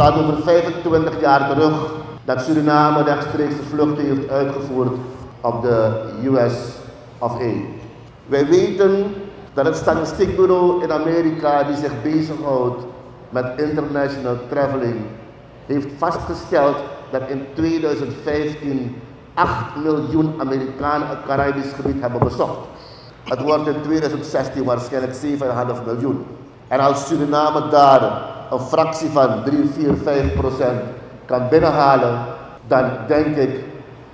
praat over 25 jaar terug dat Suriname rechtstreekse vluchten heeft uitgevoerd op de US of A. Wij weten dat het statistiekbureau in Amerika die zich bezighoudt met international traveling heeft vastgesteld dat in 2015 8 miljoen Amerikanen het Caribisch gebied hebben bezocht. Het wordt in 2016 waarschijnlijk 7,5 miljoen. En als Suriname daar een fractie van 3, 4, 5 procent kan binnenhalen, dan denk ik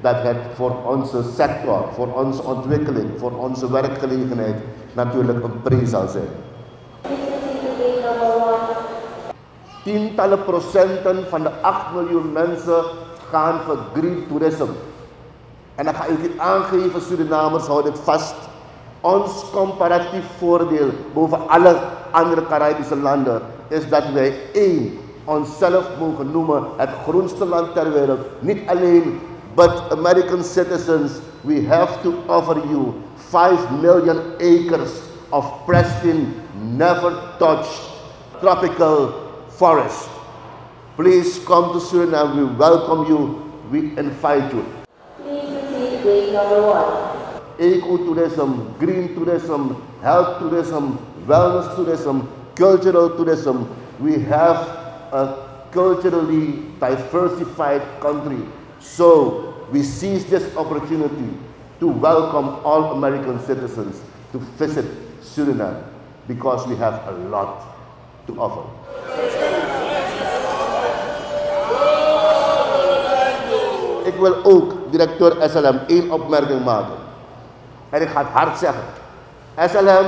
dat het voor onze sector, voor onze ontwikkeling, voor onze werkgelegenheid natuurlijk een prijs zal zijn. Tientallen procenten van de 8 miljoen mensen gaan voor green tourism. En dan ga ik het aangeven, Surinamers, houd het vast. Ons comparatief voordeel boven alle andere Caribische landen is dat wij één onszelf mogen noemen het groenste land ter wereld. Niet alleen, but American citizens, we have to offer you 5 million acres of pristine, never touched tropical forest. Please come to Suriname. We welcome you. We invite you. Please Gate number one. Ecotourism, green tourism, health tourism, wellness tourism, cultural tourism. We have a culturally diversified country. So we seize this opportunity to welcome all American citizens to visit Suriname because we have a lot to offer. Ik wil ook, directeur SLM, één opmerking maken. En ik ga het hard zeggen. SLM,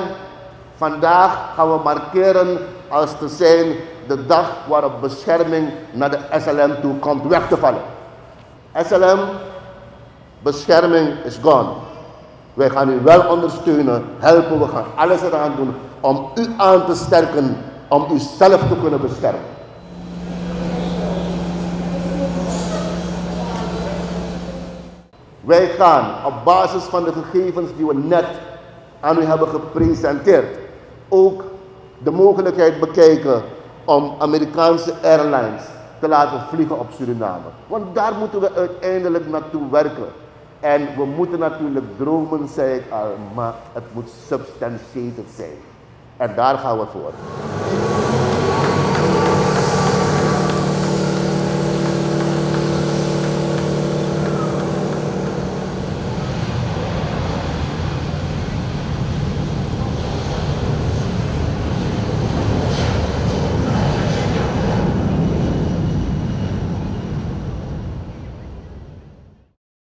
vandaag gaan we markeren als te zijn de dag waarop bescherming naar de SLM toe komt weg te vallen. SLM, bescherming is gone. Wij gaan u wel ondersteunen, helpen, we gaan alles eraan doen om u aan te sterken, om uzelf te kunnen beschermen. Wij gaan op basis van de gegevens die we net aan u hebben gepresenteerd, ook de mogelijkheid bekijken om Amerikaanse airlines te laten vliegen op Suriname. Want daar moeten we uiteindelijk naartoe werken. En we moeten natuurlijk dromen, zei ik al, maar het moet substantiated zijn. En daar gaan we voor.